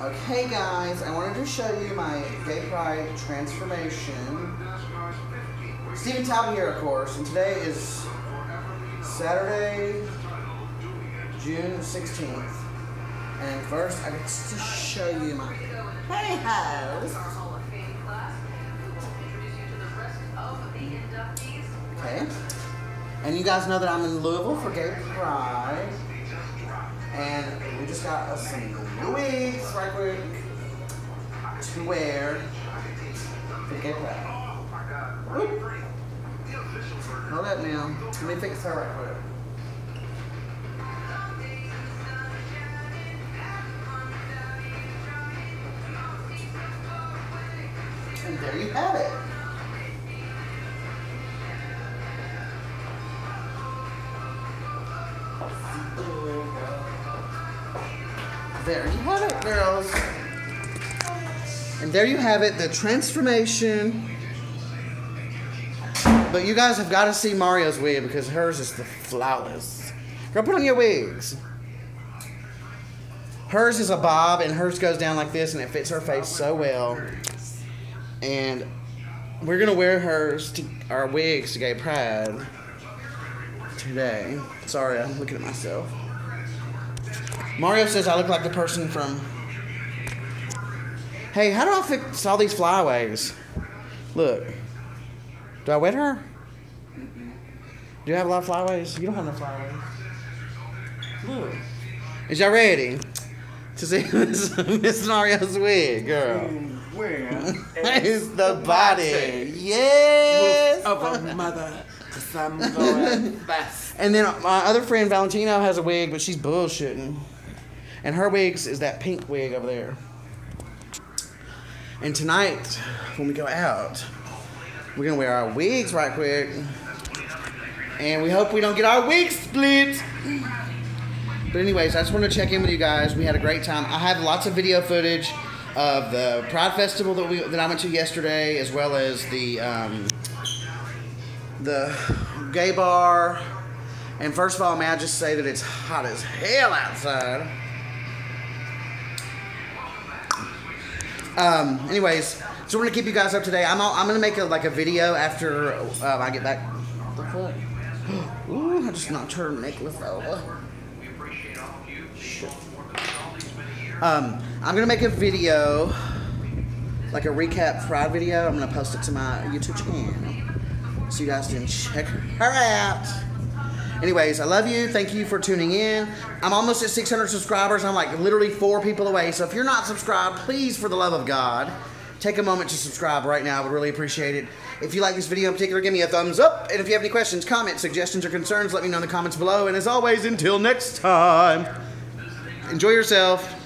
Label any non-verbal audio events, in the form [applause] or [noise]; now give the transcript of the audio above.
Okay, guys, I wanted to show you my gay pride transformation. Steven Talbott here, of course, and today is Saturday, June 16th. And first, I get to show you my hey house. Okay. And you guys know that I'm in Louisville for Gay Pride. And we just got us some new right quick to wear Gay Pride. Whoop. Hold up now. Let me fix her right quick. And there you have it. There you have it, girls. And there you have it, the transformation. But you guys have got to see Mario's wig because hers is the flawless. Girl, put on your wigs. Hers is a bob and hers goes down like this and it fits her face so well. And we're gonna wear hers to our wigs to Gay Pride today. Sorry, I'm looking at myself. Mario says I look like the person from. Hey, how do I fix all these flyaways? Look. Do I wet her? Do you have a lot of flyaways? You don't have no flyaways. Look. Is y'all ready to see [laughs] Miss, Miss Mario's wig, girl? Where [laughs] It's the body. Yes. of a mother? Cause I'm going fast. And then my other friend Valentino has a wig, but she's bullshitting. And her wigs is that pink wig over there. And tonight, when we go out, we're gonna wear our wigs right quick. And we hope we don't get our wigs split. But anyways, I just want to check in with you guys. We had a great time. I have lots of video footage of the Pride Festival that we that I went to yesterday, as well as the um, the gay bar. And first of all, may I just say that it's hot as hell outside. Um, we're gonna keep you guys up today. I'm all, I'm gonna make a, like a video after uh, I get back. [gasps] Ooh, I just knocked her necklace over. Um, I'm gonna make a video, like a recap Pride video. I'm gonna post it to my YouTube channel, so you guys can check her out. Anyways, I love you. Thank you for tuning in. I'm almost at 600 subscribers. I'm like literally four people away. So if you're not subscribed, please, for the love of God, take a moment to subscribe right now. I would really appreciate it. If you like this video in particular, give me a thumbs up. And if you have any questions, comments, suggestions, or concerns, let me know in the comments below. And as always, until next time, enjoy yourself.